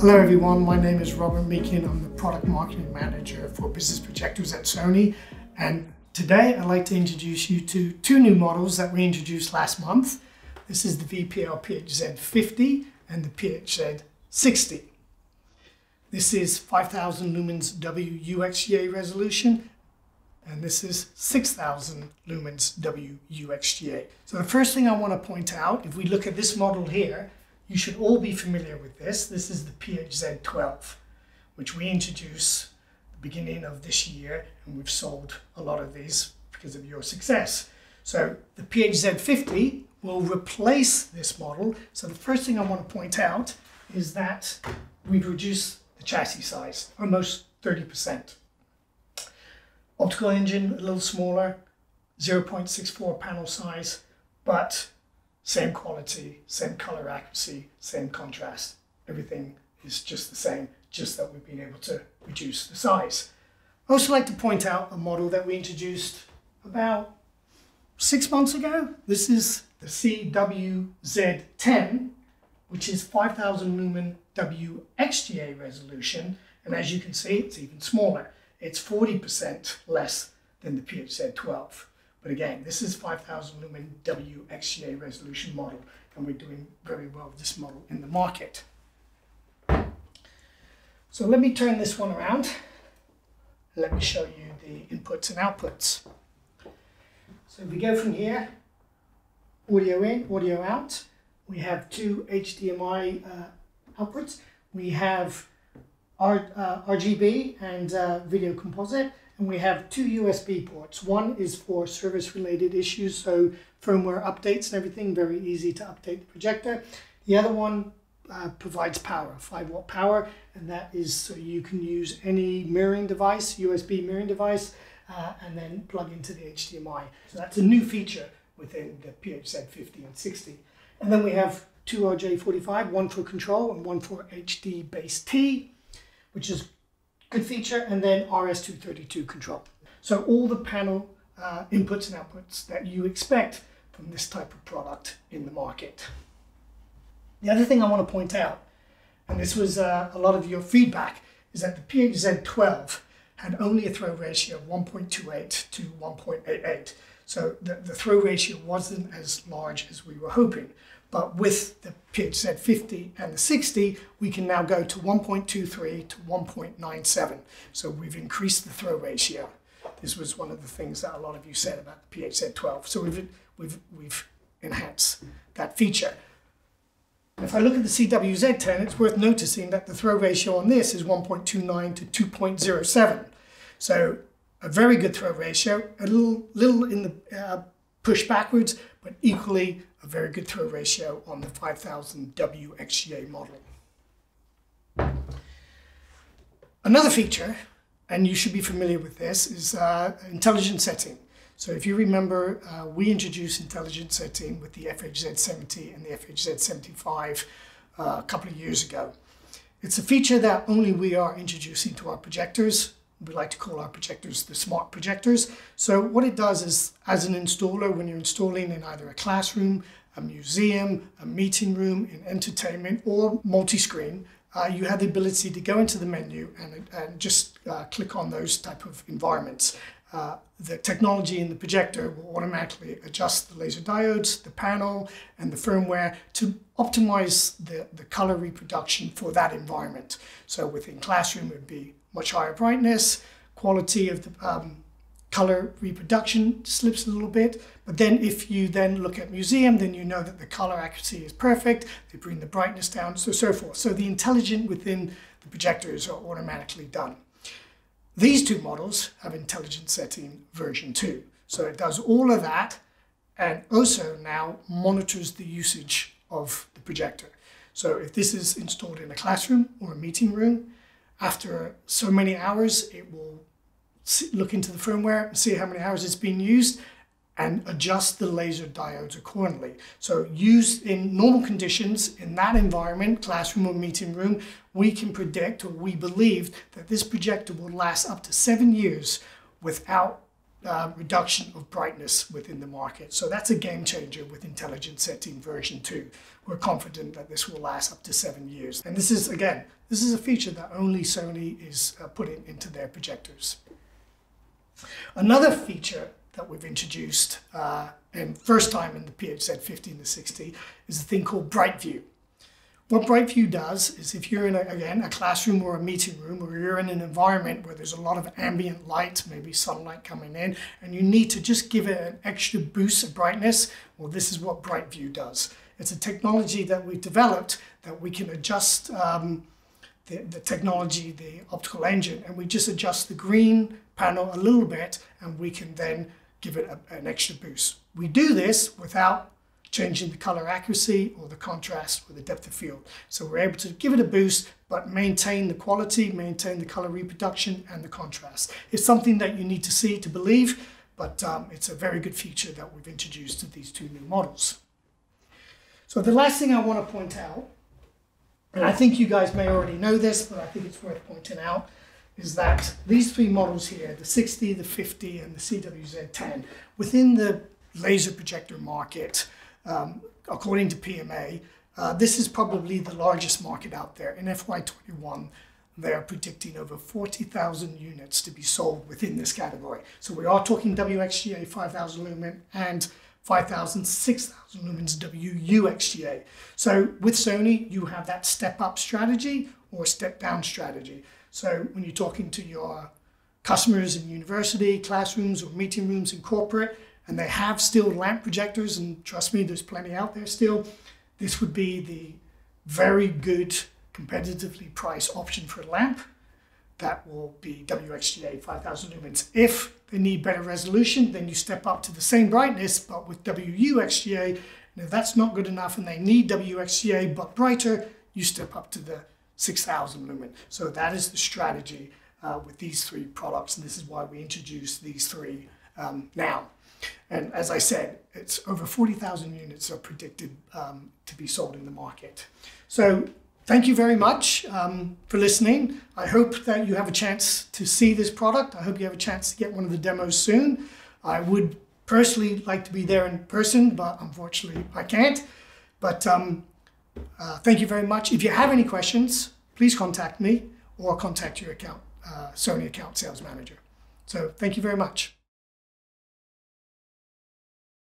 Hello everyone, my name is Robert Meakin. I'm the Product Marketing Manager for Business Projectors at Sony. And today I'd like to introduce you to two new models that we introduced last month. This is the VPL PHZ50 and the PHZ60. This is 5000 lumens WUXGA resolution and this is 6000 lumens WUXGA. So the first thing I want to point out, if we look at this model here, you should all be familiar with this. This is the PHZ12, which we introduced the beginning of this year, and we've sold a lot of these because of your success. So the PHZ50 will replace this model. So the first thing I want to point out is that we've reduced the chassis size, almost 30%. Optical engine, a little smaller, 0.64 panel size, but same quality, same color accuracy, same contrast. Everything is just the same, just that we've been able to reduce the size. I also like to point out a model that we introduced about six months ago. This is the CWZ10, which is 5000 lumen WXGA resolution. And as you can see, it's even smaller. It's 40% less than the PHZ12. But again, this is 5000 lumen WXGA resolution model, and we're doing very well with this model in the market. So let me turn this one around. Let me show you the inputs and outputs. So if we go from here, audio in, audio out, we have two HDMI uh, outputs. We have R, uh, RGB and uh, video composite, and we have two USB ports. One is for service related issues, so firmware updates and everything, very easy to update the projector. The other one uh, provides power, 5 watt power, and that is so you can use any mirroring device, USB mirroring device, uh, and then plug into the HDMI. So that's a new feature within the PHZ50 and 60. And then we have two RJ45, one for control and one for HDBaseT, which is good feature, and then RS-232 control. So all the panel uh, inputs and outputs that you expect from this type of product in the market. The other thing I want to point out, and this was uh, a lot of your feedback, is that the PHZ12 had only a throw ratio of 1.28 to 1.88. So the, the throw ratio wasn't as large as we were hoping. But with the pitch PHZ50 and the 60, we can now go to 1.23 to 1.97. So we've increased the throw ratio. This was one of the things that a lot of you said about the PHZ12. So we've, we've, we've enhanced that feature. If I look at the CWZ10, it's worth noticing that the throw ratio on this is 1.29 to 2.07. So a very good throw ratio, a little, little in the uh, push backwards, but equally a very good throw ratio on the 5000 WXGA model. Another feature, and you should be familiar with this, is uh, intelligent setting. So if you remember, uh, we introduced intelligent setting with the FHZ70 and the FHZ75 uh, a couple of years ago. It's a feature that only we are introducing to our projectors we like to call our projectors the smart projectors. So what it does is, as an installer, when you're installing in either a classroom, a museum, a meeting room, in entertainment, or multi-screen, uh, you have the ability to go into the menu and, and just uh, click on those type of environments. Uh, the technology in the projector will automatically adjust the laser diodes, the panel, and the firmware to optimize the, the color reproduction for that environment. So within classroom, it would be much higher brightness, quality of the um, color reproduction slips a little bit. But then if you then look at museum, then you know that the color accuracy is perfect. They bring the brightness down, so so forth. So the intelligent within the projectors are automatically done. These two models have intelligent setting version 2. So it does all of that and also now monitors the usage of the projector. So if this is installed in a classroom or a meeting room, after so many hours, it will look into the firmware, and see how many hours it's been used, and adjust the laser diodes accordingly. So used in normal conditions in that environment, classroom or meeting room, we can predict or we believe that this projector will last up to seven years without uh, reduction of brightness within the market. So that's a game changer with intelligent setting version 2. We're confident that this will last up to seven years. And this is, again, this is a feature that only Sony is uh, putting into their projectors. Another feature that we've introduced, uh, and first time in the PHZ 15 to 60, is a thing called Bright View. What BrightView does is if you're in, a, again, a classroom or a meeting room, or you're in an environment where there's a lot of ambient light, maybe sunlight coming in, and you need to just give it an extra boost of brightness, well, this is what BrightView does. It's a technology that we've developed that we can adjust um, the, the technology, the optical engine, and we just adjust the green panel a little bit, and we can then give it a, an extra boost. We do this without changing the color accuracy or the contrast or the depth of field. So we're able to give it a boost, but maintain the quality, maintain the color reproduction and the contrast. It's something that you need to see to believe, but um, it's a very good feature that we've introduced to these two new models. So the last thing I want to point out, and I think you guys may already know this, but I think it's worth pointing out, is that these three models here, the 60, the 50, and the CWZ10, within the laser projector market, um, according to PMA, uh, this is probably the largest market out there. In FY21, they are predicting over 40,000 units to be sold within this category. So we are talking WXGA 5000 lumen and 5000, 6000 lumens WUXGA. So with Sony, you have that step up strategy or step down strategy. So when you're talking to your customers in university, classrooms, or meeting rooms in corporate, and they have still lamp projectors, and trust me, there's plenty out there still. This would be the very good, competitively priced option for a lamp. That will be WXGA 5000 lumens. If they need better resolution, then you step up to the same brightness, but with WUXGA. And if that's not good enough and they need WXGA but brighter, you step up to the 6000 lumen. So that is the strategy uh, with these three products, and this is why we introduced these three um, now. And as I said, it's over 40,000 units are predicted um, to be sold in the market. So thank you very much um, for listening. I hope that you have a chance to see this product. I hope you have a chance to get one of the demos soon. I would personally like to be there in person, but unfortunately I can't. But um, uh, thank you very much. If you have any questions, please contact me or contact your account, uh, Sony account sales manager. So thank you very much.